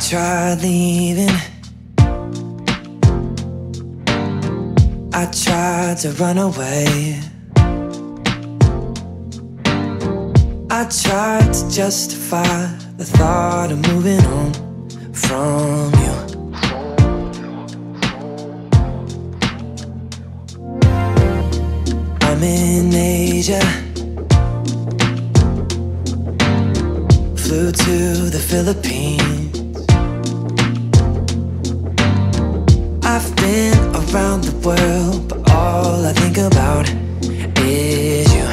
tried leaving. I tried to run away. I tried to justify the thought of moving on from you. I'm in Asia. Flew to the Philippines. Been around the world, but all I think about is you.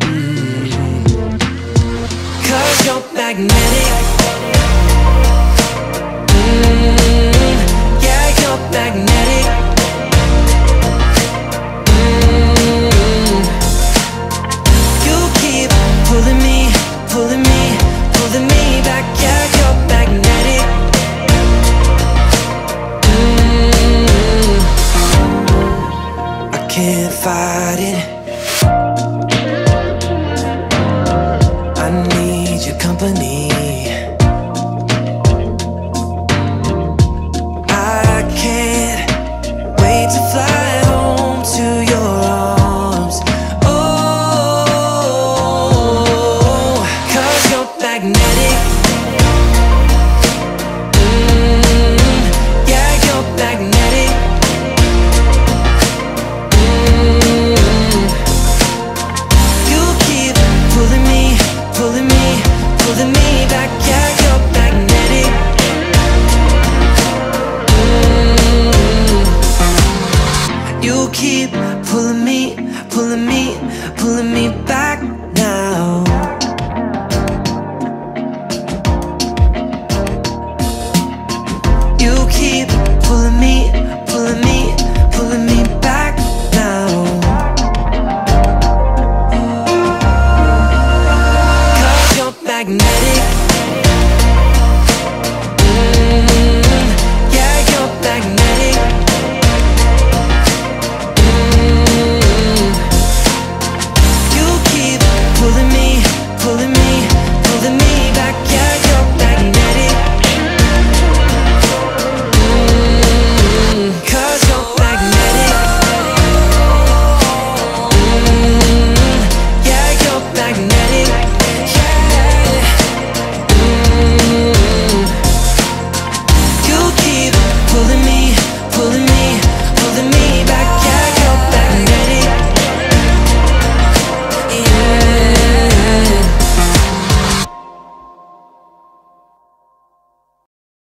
Mm. Cause you're magnetic. fighting. I need your company. I can't wait to fly home to your arms. Oh, you're magnetic. keep pulling me, pulling me, pulling me back now.